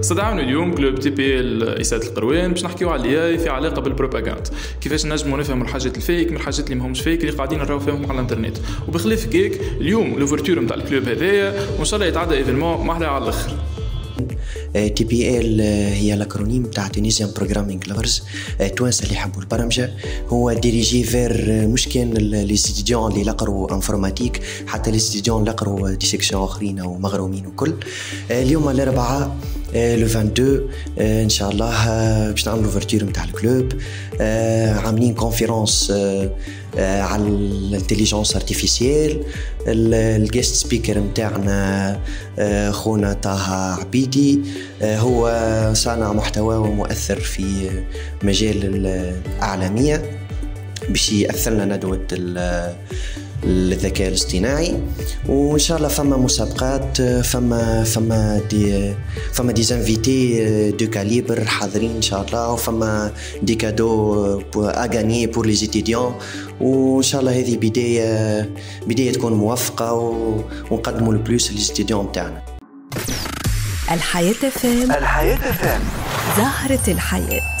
استدعونا اليوم club TPL ISSAT القيروان باش نحكيو على ال AI في علاقة بال propagande. كيفاش نجموا نفهموا الحاجات ال fake من الحاجات اللي ماهمش fake اللي قاعدين نراو فيهم على الإنترنت. وبخلاف كيك اليوم l'ouverture نتاع ال club هذايا وإن شاء الله يتعدى événement محلى على الآخر. TPL هي l'acronyme تاع Tunisian Programming Lovers التوانسه اللي يحبوا البرمجه هو dirigé vers مش كان les étudiants اللي يقروا informatique حتى les étudiants اللي يقروا des sections اخرين ومغرومين وكل. اليوم الاربعاء le 22 ان شاء الله باش نعملوا ouverture نتاع ال club عاملين conférence على l'intelligence artificielle ال guest speaker نتاعنا خونا طه عبيدي. هو صانع محتوى ومؤثر في مجال الإعلامية. باش يأثر لنا ندوه الذكاء الاصطناعي. وإن شاء الله فما مسابقات فما فما دي فما دي زانفيتي دو كاليبر حاضرين إن شاء الله وفما دي كادو اغاني بور لي زيتيديون وإن شاء الله هذه بدايه بداية تكون موفقة ونقدموا البلوس للستوديون تاعنا الحياة فام الحياة فام زهرة الحياة.